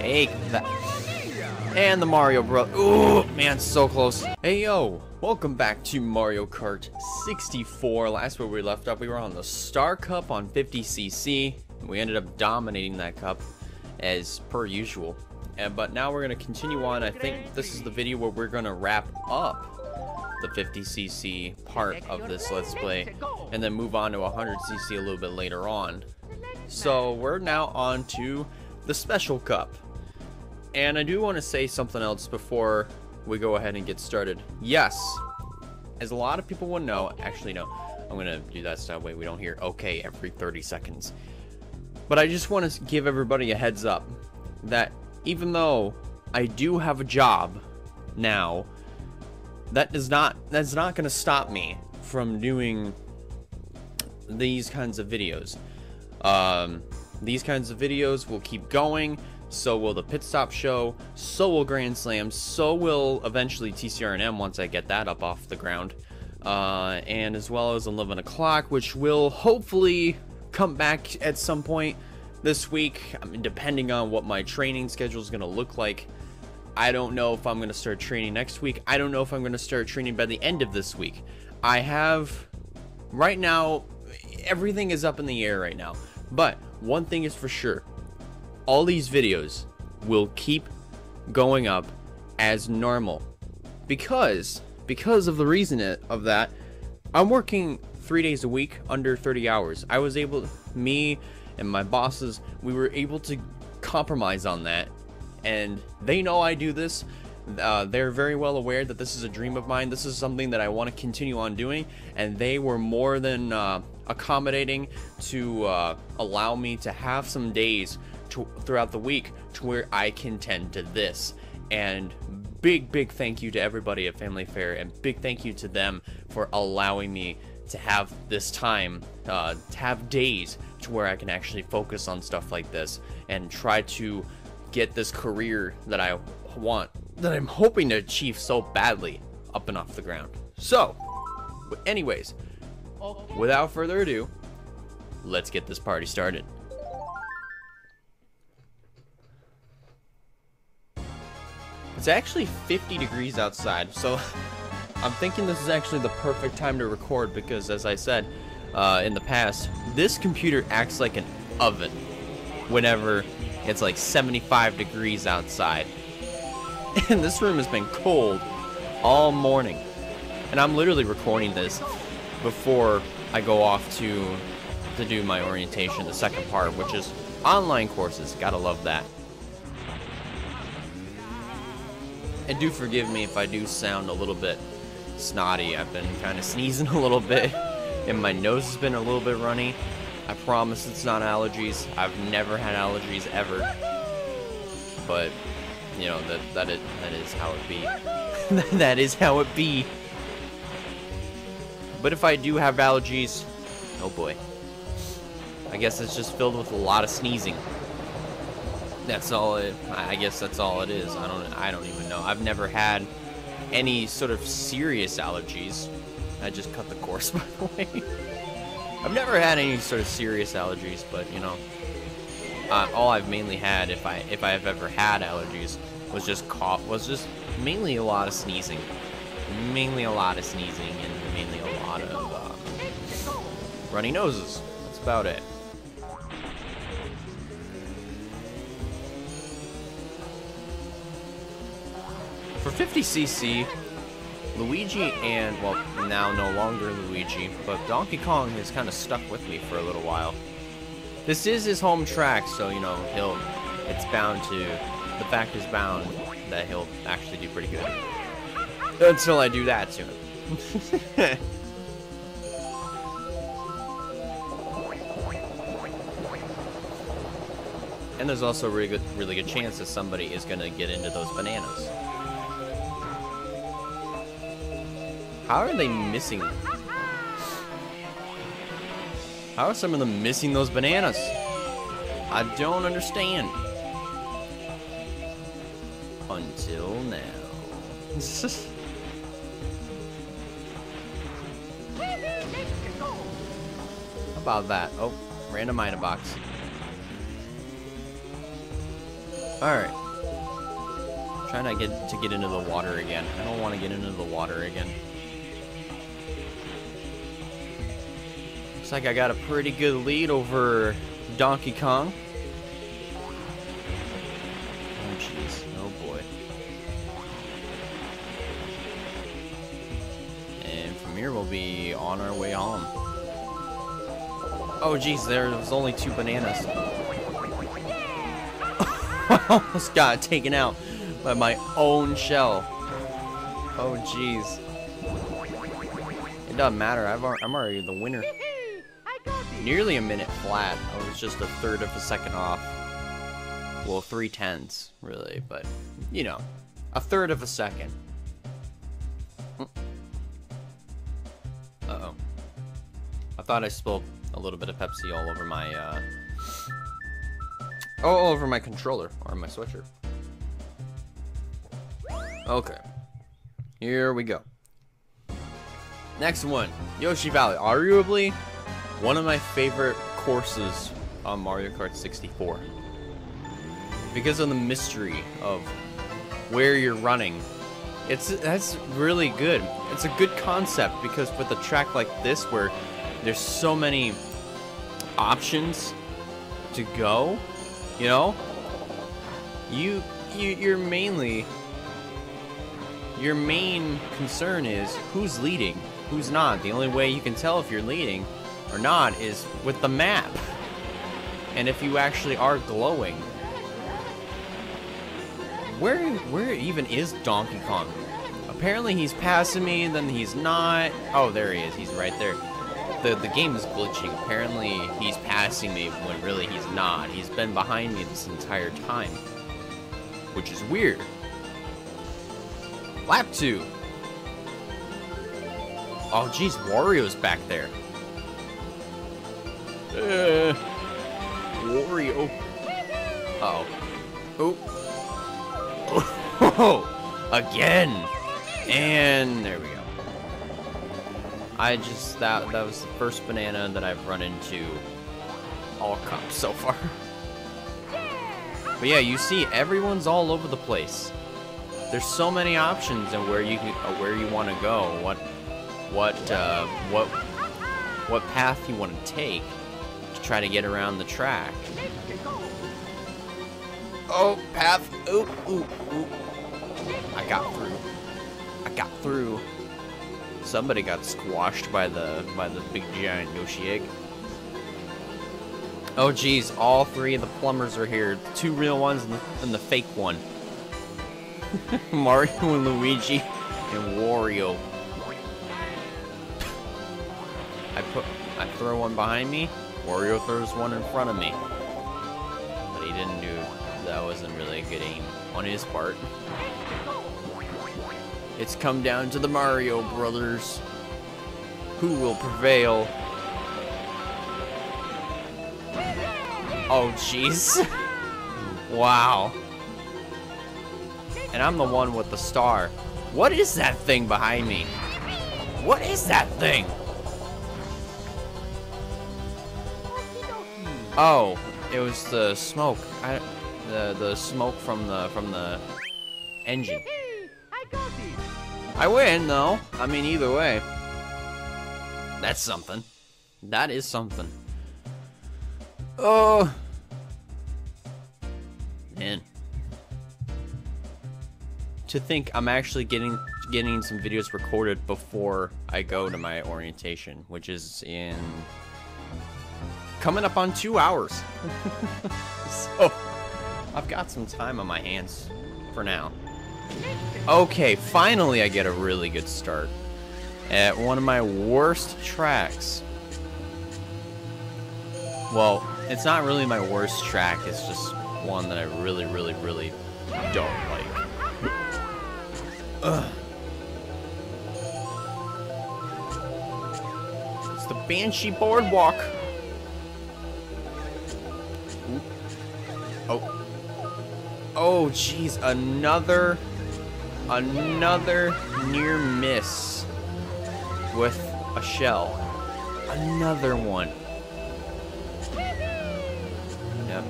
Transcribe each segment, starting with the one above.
Take that. And the Mario Bros. Ooh, man, so close. Hey, yo. Welcome back to Mario Kart 64. Last where we left up, we were on the Star Cup on 50cc. We ended up dominating that cup as per usual. And, but now we're going to continue on. I think this is the video where we're going to wrap up the 50cc part of this Let's Play and then move on to 100cc a little bit later on. So we're now on to the Special Cup. And I do want to say something else before we go ahead and get started. Yes, as a lot of people will know, actually no, I'm going to do that so that way we don't hear okay every 30 seconds. But I just want to give everybody a heads up that even though I do have a job now, that is not that's not going to stop me from doing these kinds of videos. Um, these kinds of videos will keep going. So will the pit stop show. So will Grand Slam. So will eventually TCRNM once I get that up off the ground. Uh, and as well as 11 o'clock, which will hopefully come back at some point this week. I mean, depending on what my training schedule is going to look like. I don't know if I'm going to start training next week. I don't know if I'm going to start training by the end of this week. I have, right now, everything is up in the air right now. But one thing is for sure all these videos will keep going up as normal. Because because of the reason of that i'm working three days a week under 30 hours. I was able me and my bosses we were able to compromise on that. And they know i do this. Uh, they're very well aware that this is a dream of mine. This is something that i want to continue on doing. And they were more than uh, accommodating to uh, allow me to have some days to, throughout the week to where I can tend to this. And big, big thank you to everybody at Family Fare, and big thank you to them for allowing me to have this time, uh, to have days to where I can actually focus on stuff like this and try to get this career that I want, that I'm hoping to achieve so badly up and off the ground. So, anyways, without further ado, let's get this party started. It's actually 50 degrees outside, so I'm thinking this is actually the perfect time to record because, as I said uh, in the past, this computer acts like an oven whenever it's like 75 degrees outside. And this room has been cold all morning. And I'm literally recording this before I go off to to do my orientation, the second part, which is online courses. Gotta love that. And do forgive me if I do sound a little bit snotty. I've been kind of sneezing a little bit, and my nose has been a little bit runny. I promise it's not allergies. I've never had allergies ever. But, you know, that that it that is how it be. that is how it be. But if I do have allergies, oh boy. I guess it's just filled with a lot of sneezing. That's all it. I guess that's all it is. I don't. I don't even know. I've never had any sort of serious allergies. I just cut the course, by the way. I've never had any sort of serious allergies, but you know, uh, all I've mainly had, if I if I have ever had allergies, was just cough. Was just mainly a lot of sneezing, mainly a lot of sneezing, and mainly a lot of um, runny noses. That's about it. 50cc, Luigi and, well, now no longer Luigi, but Donkey Kong has kind of stuck with me for a little while. This is his home track, so, you know, he'll, it's bound to, the fact is bound that he'll actually do pretty good. Until I do that to him. and there's also a really good, really good chance that somebody is going to get into those bananas. How are they missing? How are some of them missing those bananas? I don't understand. Until now. About that? Oh, random item box. Alright. Trying to get to get into the water again. I don't want to get into the water again. Looks like I got a pretty good lead over Donkey Kong. Oh jeez. Oh boy. And from here we'll be on our way home. Oh jeez, there was only two bananas. almost got taken out by my own shell. Oh, jeez. It doesn't matter. I've I'm already the winner. Nearly a minute flat. I was just a third of a second off. Well, three tenths, really, but, you know, a third of a second. Uh-oh. I thought I spilled a little bit of Pepsi all over my, uh, Oh, over my controller or my sweatshirt. Okay. Here we go. Next one, Yoshi Valley. Arguably one of my favorite courses on Mario Kart 64. Because of the mystery of where you're running. It's that's really good. It's a good concept because with a track like this where there's so many options to go, you know? You, you, you're mainly, your main concern is who's leading, who's not. The only way you can tell if you're leading or not is with the map. And if you actually are glowing. Where, where even is Donkey Kong? Apparently he's passing me, then he's not. Oh, there he is. He's right there the, the game is glitching. Apparently, he's passing me when really he's not. He's been behind me this entire time. Which is weird. Lap 2. Oh, jeez, Wario's back there. Uh, Wario. Uh oh. Oh. Again. And there we go. I just, that, that was the first banana that I've run into all cups so far. but yeah, you see, everyone's all over the place. There's so many options and where you uh, where you want to go, what what uh, what what path you want to take try to get around the track. Oh, path! Oop, oop, oop! I got through. I got through. Somebody got squashed by the by the big giant Yoshi egg. Oh geez, all three of the plumbers are here. Two real ones and the, and the fake one. Mario and Luigi and Wario. I put I throw one behind me, Wario throws one in front of me. But he didn't do that wasn't really a good aim on his part. It's come down to the Mario Brothers. Who will prevail? Oh, jeez. wow. And I'm the one with the star. What is that thing behind me? What is that thing? Oh, it was the smoke. I, the the smoke from the from the engine. I win, though. I mean, either way. That's something. That is something. Oh. Man. To think I'm actually getting getting some videos recorded before I go to my orientation, which is in coming up on two hours. so I've got some time on my hands for now. Okay, finally I get a really good start at one of my worst tracks. Well, it's not really my worst track, it's just one that I really, really, really don't like. Ugh. It's the Banshee Boardwalk. Oh. Oh, jeez, another Another near miss with a shell. Another one. Yep.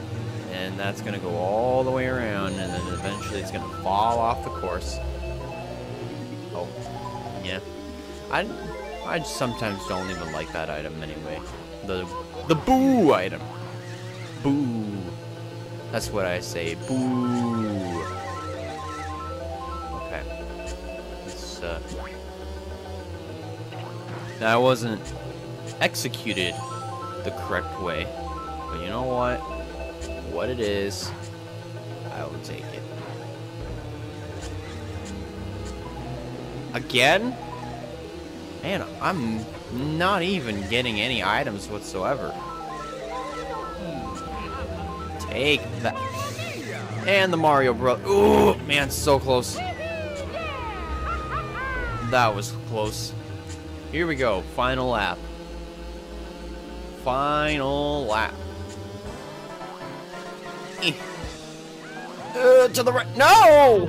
And that's gonna go all the way around, and then eventually it's gonna fall off the course. Oh, yeah. I, I sometimes don't even like that item anyway. The, the boo item. Boo. That's what I say. Boo. Okay. This, uh, that wasn't executed the correct way. But you know what? What it is, I will take it. Again? Man, I'm not even getting any items whatsoever. Take that. And the Mario Bros. Ooh, man, so close. That was close. Here we go, final lap. Final lap. Eh. Uh, to the right. No!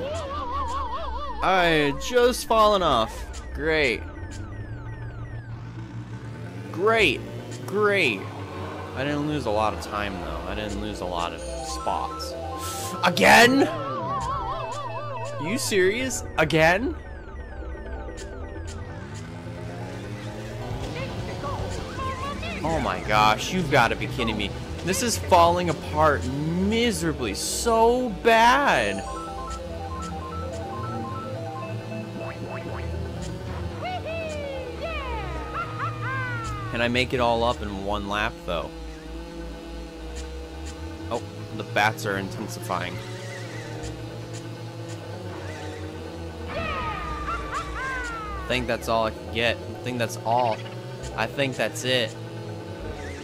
I just fallen off. Great. Great. Great. I didn't lose a lot of time, though. I didn't lose a lot of spots. Again? Are you serious? Again? Oh my gosh, you've got to be kidding me. This is falling apart miserably. So bad. Can I make it all up in one lap, though? The bats are intensifying. I think that's all I can get. I think that's all. I think that's it.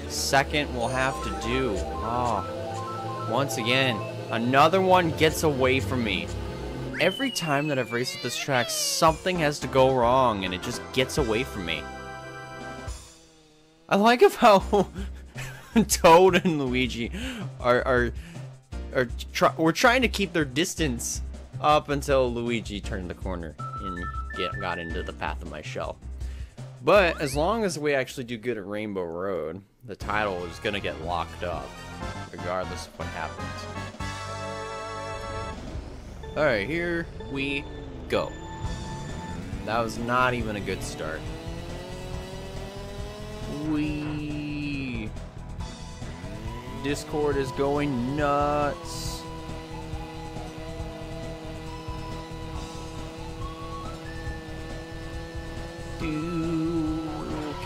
Second will have to do. Oh, once again, another one gets away from me. Every time that I've raced at this track, something has to go wrong, and it just gets away from me. I like of how Toad and Luigi are are are try we're trying to keep their distance up until Luigi turned the corner and get got into the path of my shell. But as long as we actually do good at Rainbow Road, the title is gonna get locked up, regardless of what happens. Alright, here we go. That was not even a good start. We Discord is going nuts.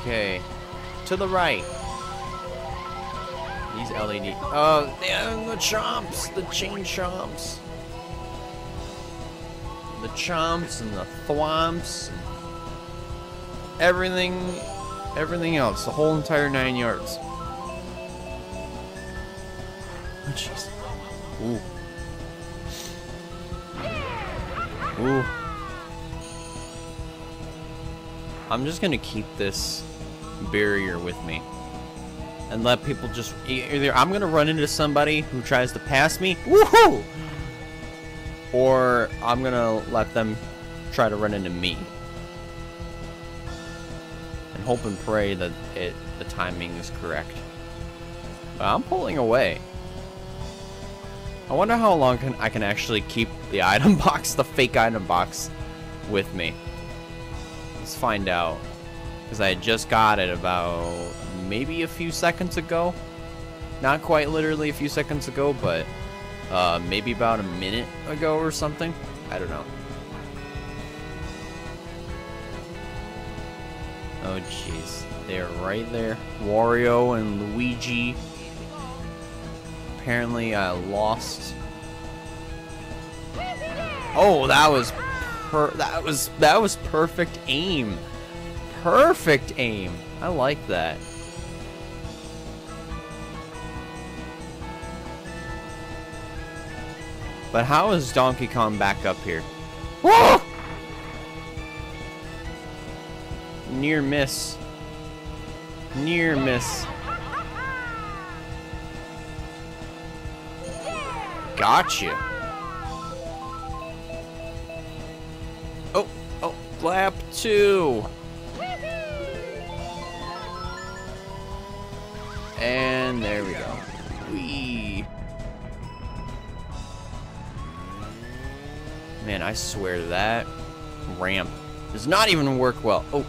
Okay. To the right. These LED. Oh, the chomps. The chain chomps. The chomps and the thwomps. Everything. Everything else. The whole entire nine yards. Oh, jeez. Ooh. Ooh. I'm just gonna keep this barrier with me and let people just either I'm gonna run into somebody who tries to pass me, woohoo, or I'm gonna let them try to run into me and hope and pray that it the timing is correct. But I'm pulling away. I wonder how long can I can actually keep the item box, the fake item box, with me. Let's find out. Because I just got it about maybe a few seconds ago. Not quite literally a few seconds ago, but uh, maybe about a minute ago or something. I don't know. Oh, jeez. They're right there. Wario and Luigi. Apparently, I lost. Oh, that was that was that was perfect aim. Perfect aim. I like that. But how is Donkey Kong back up here? Whoa! Near miss. Near miss. Got you. Oh, oh, lap two. And there we go. Wee. Man, I swear that ramp does not even work well. Oh.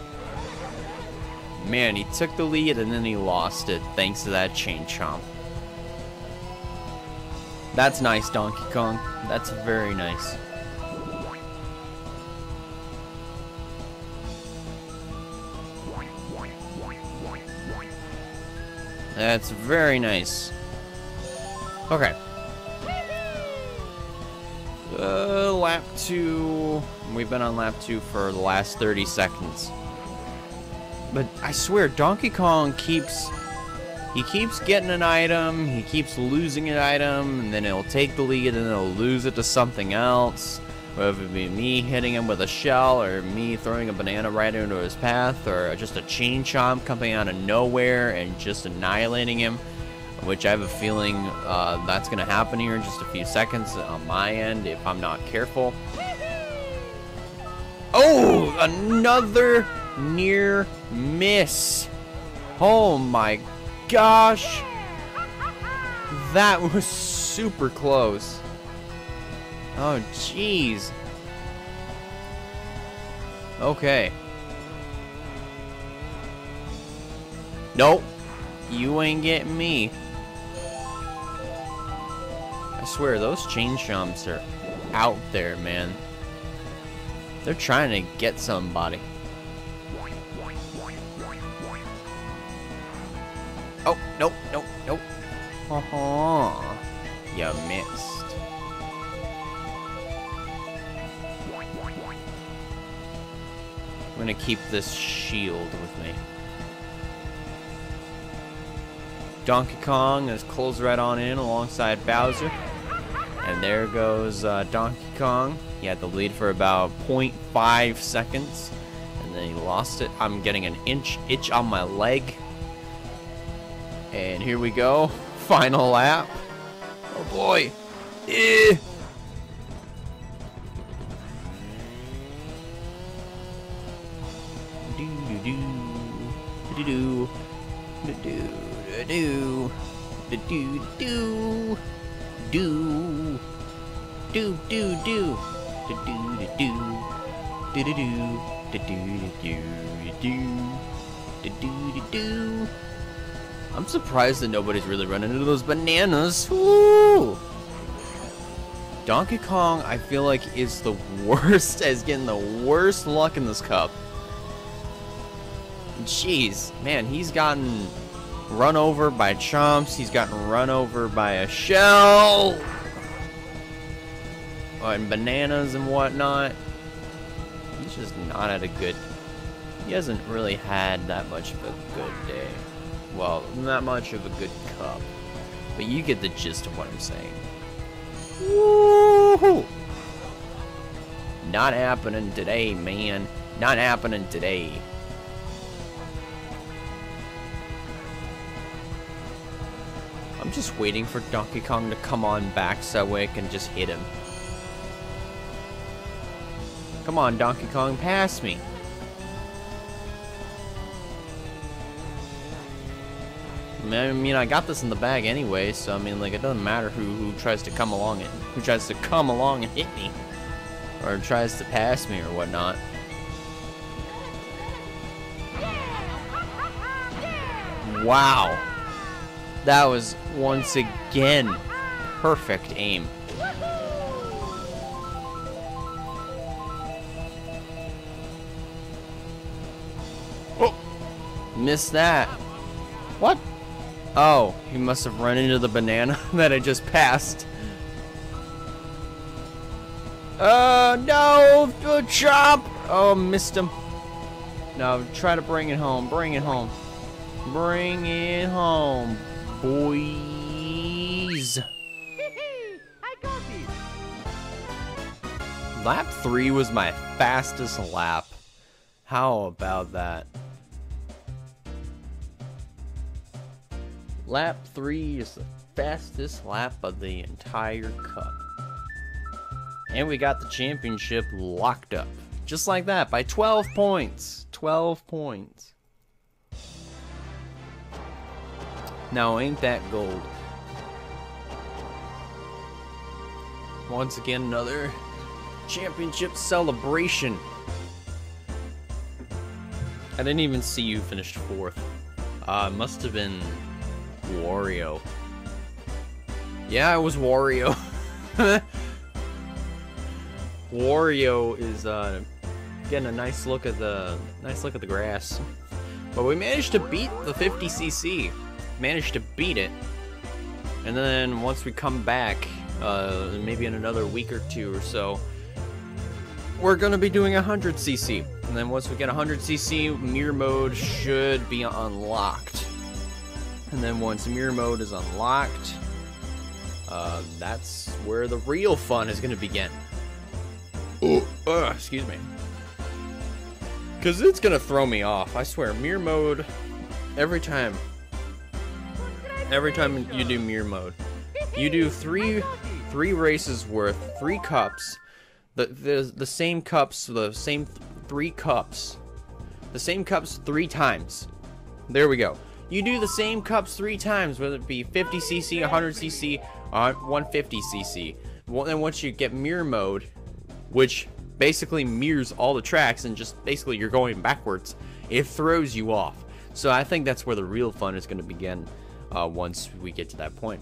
Man, he took the lead and then he lost it thanks to that chain chomp. That's nice, Donkey Kong. That's very nice. That's very nice. Okay. Uh, lap 2. We've been on lap 2 for the last 30 seconds. But I swear, Donkey Kong keeps... He keeps getting an item, he keeps losing an item, and then he'll take the lead and then he'll lose it to something else. Whether it be me hitting him with a shell, or me throwing a banana right into his path, or just a chain chomp coming out of nowhere and just annihilating him. Which I have a feeling uh, that's going to happen here in just a few seconds on my end if I'm not careful. Oh, another near miss. Oh my gosh. That was super close. Oh, jeez. Okay. Nope. You ain't getting me. I swear, those chain chomps are out there, man. They're trying to get somebody. Oh, nope, nope, nope. Uh -huh. You missed. I'm gonna keep this shield with me. Donkey Kong is closed right on in alongside Bowser. And there goes uh, Donkey Kong. He had the lead for about 0.5 seconds. And then he lost it. I'm getting an inch itch on my leg. And here we go. Final lap. Oh boy. Eh. Do do do. Do do do. Do do do do. Do do do. Do do do. Do do do do. Do do do. Do do do do I'm surprised that nobody's really running into those bananas. Donkey Kong, I feel like, is the worst, is getting the worst luck in this cup. Jeez, man, he's gotten run over by chomps. He's gotten run over by a shell. Oh, and bananas and whatnot. He's just not had a good... He hasn't really had that much of a good day. Well, not much of a good cup. But you get the gist of what I'm saying. Woohoo! Not happening today, man. Not happening today. I'm just waiting for Donkey Kong to come on back so I can just hit him. Come on, Donkey Kong, pass me. I mean, I got this in the bag anyway, so I mean, like, it doesn't matter who, who tries to come along and who tries to come along and hit me, or tries to pass me or whatnot. Wow, that was once again perfect aim. Oh, missed that. What? Oh, he must have run into the banana that I just passed. Uh, no! Uh, chop! Oh, missed him. No, try to bring it home. Bring it home. Bring it home, boys. I got it. Lap 3 was my fastest lap. How about that? Lap 3 is the fastest lap of the entire cup. And we got the championship locked up. Just like that, by 12 points. 12 points. Now, ain't that gold? Once again, another championship celebration. I didn't even see you finished fourth. Uh, must have been Wario. Yeah, it was Wario. Wario is uh, getting a nice look at the nice look at the grass. But we managed to beat the 50cc. Managed to beat it. And then once we come back, uh, maybe in another week or two or so, we're gonna be doing 100cc. And then once we get 100cc, mirror mode should be unlocked. And then once mirror mode is unlocked, uh, that's where the real fun is gonna begin. Oh, uh, excuse me. Cause it's gonna throw me off. I swear, mirror mode. Every time, every time you do mirror mode, you do three, three races worth, three cups, the the the same cups, the same th three cups, the same cups three times. There we go. You do the same cups three times, whether it be 50cc, 100cc, uh, 150cc. Well, then once you get mirror mode, which basically mirrors all the tracks and just basically you're going backwards, it throws you off. So I think that's where the real fun is going to begin uh, once we get to that point.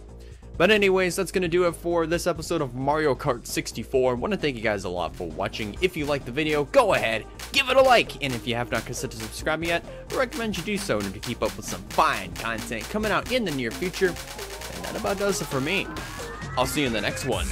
But anyways, that's going to do it for this episode of Mario Kart 64. I want to thank you guys a lot for watching. If you liked the video, go ahead, give it a like. And if you have not considered subscribing yet, I recommend you do so in order to keep up with some fine content coming out in the near future. And that about does it for me. I'll see you in the next one.